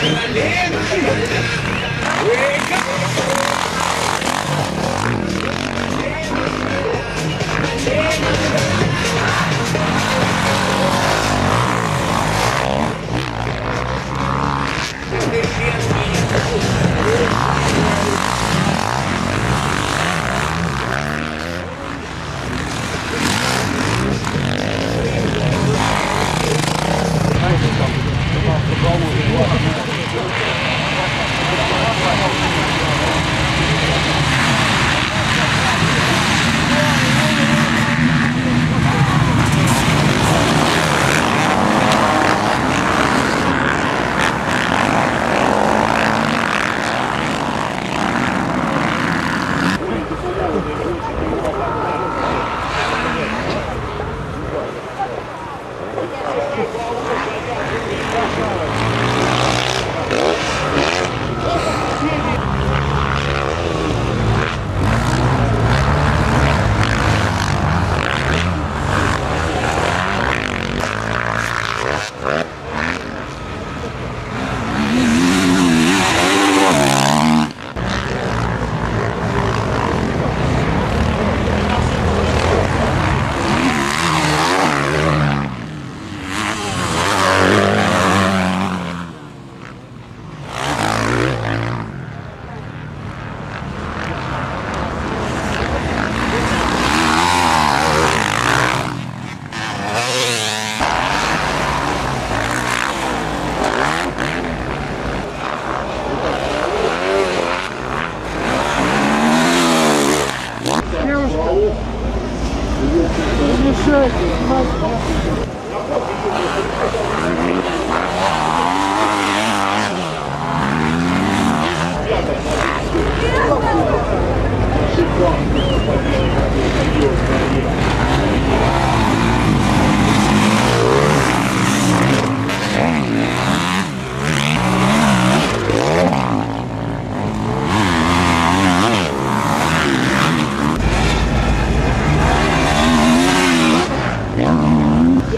Wake up! 对，好。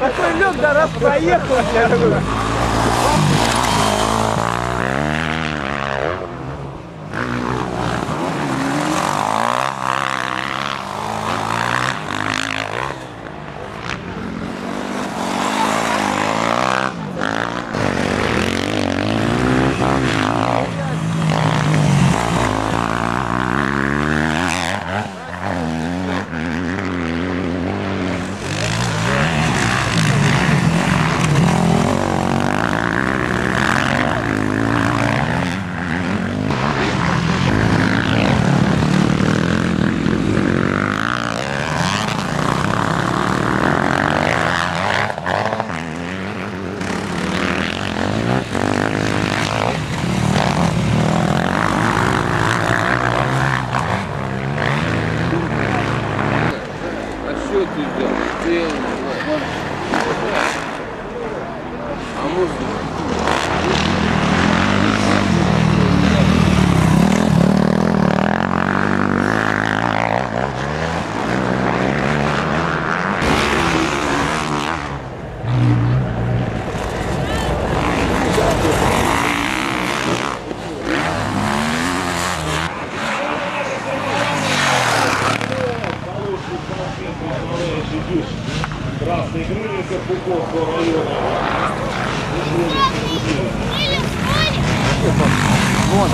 Такой лед, да раз проехал, я такой. что ты делаешь? Ты, а может Красный Крыльев Пуковского района. Вон.